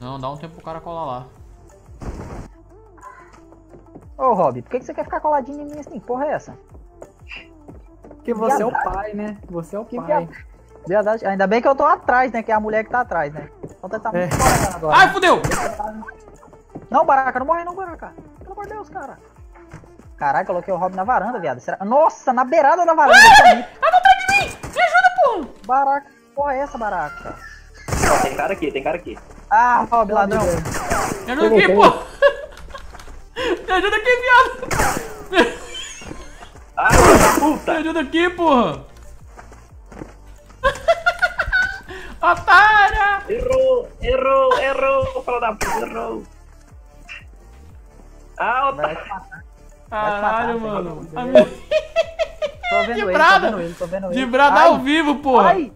Não, dá um tempo pro cara colar lá. Ô, Rob, por que, que você quer ficar coladinho em mim assim? Porra é essa? Porque você é o pai, né? Você é o Que pai. Verdade. Ainda bem que eu tô atrás, né? Que é a mulher que tá atrás, né? Então tá muito É. agora. Ai, fudeu! Não, Baraca, não morre não, Baraca. Pelo amor de Deus, cara. Caralho, coloquei o Rob na varanda, viado. Será... Nossa, na beirada da varanda. Ai, Tá vontade de mim! Me ajuda, porra! Baraca, porra é essa, Baraca? Tem cara aqui, tem cara aqui. Ah, Rob, ladrão. Me ajuda aqui, porra! Me ajuda aqui, viado! Ai, filho da Me puta! ajuda aqui, porra! Otária! Errou, errou, errou, fala da puta, errou. Ah, Vai otário. te matar. Caralho, matar, mano. Tô vendo ele, tô Quebrada. vendo ele, tô vendo ele. De brada ao vivo, porra! Ai,